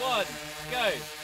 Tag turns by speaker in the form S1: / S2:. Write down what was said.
S1: one, go.